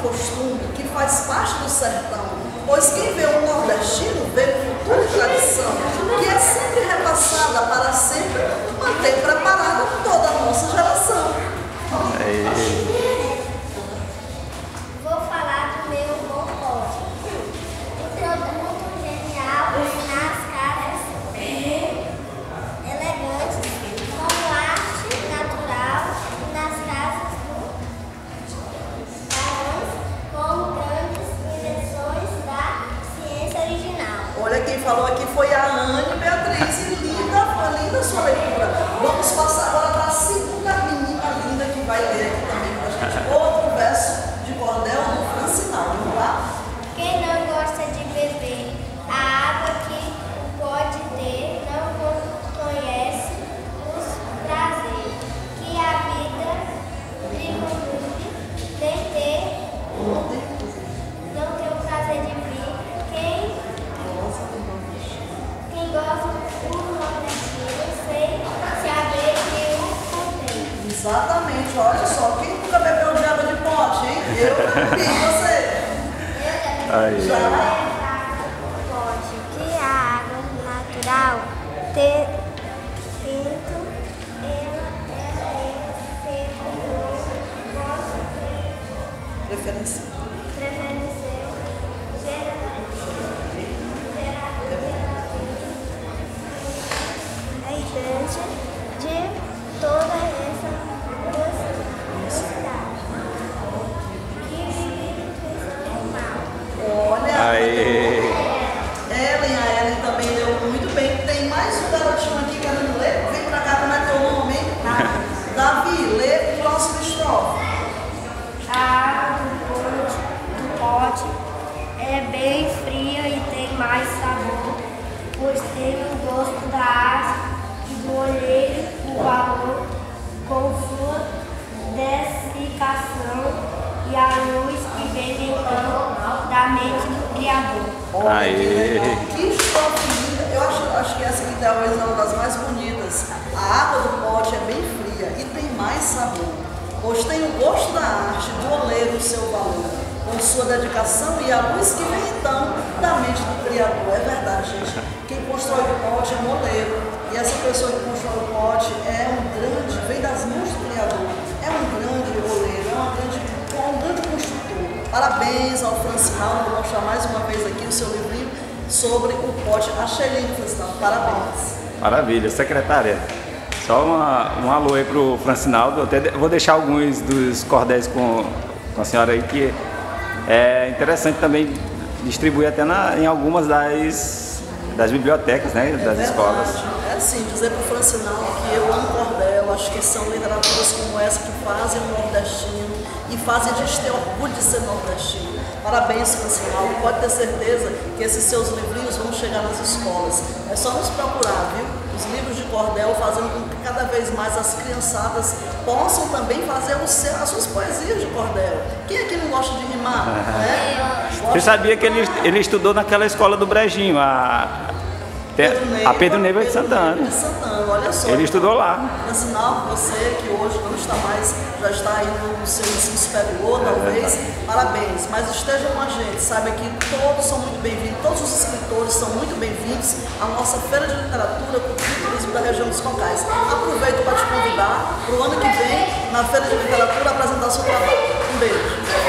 costume que faz parte do sertão, pois quem vê o nordestino vê cultura e tradição, que é sempre repassada para sempre manter preparada toda a nossa geração. Aí. Vou falar do meu bocó. Um produto genial nas casas elegantes, como arte natural e nas casas do barões, como grandes invenções da ciência original. Olha, quem falou aqui foi a Anne Beatriz, e linda, linda sua leitura. Vamos passar Olha só, quem nunca bebeu de água de pote, hein? Eu e você. Aí. Já. Pode que a água natural ter feito ela é sempre muito bem. Tem mais um garotinho aqui querendo ler. Vem pra cá, como é teu nome, hein? Davi, lê o próximo estrofe. A água do pote, do pote é bem fria e tem mais sabor, pois tem o gosto da arte e do olheiro, o valor, com sua dessicação e a luz que vem então da mente do Criador. Olha Aí. que estrofe. Acho, acho que essa aqui talvez é uma das mais bonitas. A água do pote é bem fria e tem mais sabor, pois tem o gosto da arte, do oleiro, o seu valor, com sua dedicação e a luz que vem então da mente do Criador. É verdade, gente. Quem constrói o pote é um oleiro. E essa pessoa que constrói o pote é um grande, vem das mãos do Criador. É um grande oleiro, é uma grande, um grande construtor. Parabéns ao Francinal, vou mostrar mais uma vez aqui o seu livrinho sobre o pote. Lindo, Francinal. Parabéns. Maravilha. Secretária, só uma, um alô aí pro Francinaldo. Eu até vou deixar alguns dos cordéis com, com a senhora aí, que é interessante também distribuir até na, em algumas das, das bibliotecas, né? Das É escolas. verdade. É assim, dizer para o Francinal que eu amo cordel, acho que são literaturas como essa que fazem o nordestino e fazem a gente ter orgulho de ser nordestino. Parabéns, Francinal. Pode ter certeza que esses seus livrinhos vão chegar nas escolas. É só nos procurar, viu? Os livros de cordel fazendo com que cada vez mais as criançadas possam também fazer seu- as suas poesias de cordel. Quem aqui não gosta de rimar? né? Você sabia que ele, ele estudou naquela escola do Brejinho, a, a Pedro Neiva de Santana. Pedro de Santana, olha só. Ele estudou lá. É sinal você que hoje não está mais, já está aí no seu ensino superior, talvez, parabéns. Mas esteja com a gente, saiba que todos são muito bem-vindos, todos os escritores são muito bem-vindos à nossa Feira de Literatura, Cultura e Turismo da região dos Concais. Aproveito para te convidar para o ano que vem, na Feira de Literatura, apresentar seu trabalho. Um beijo.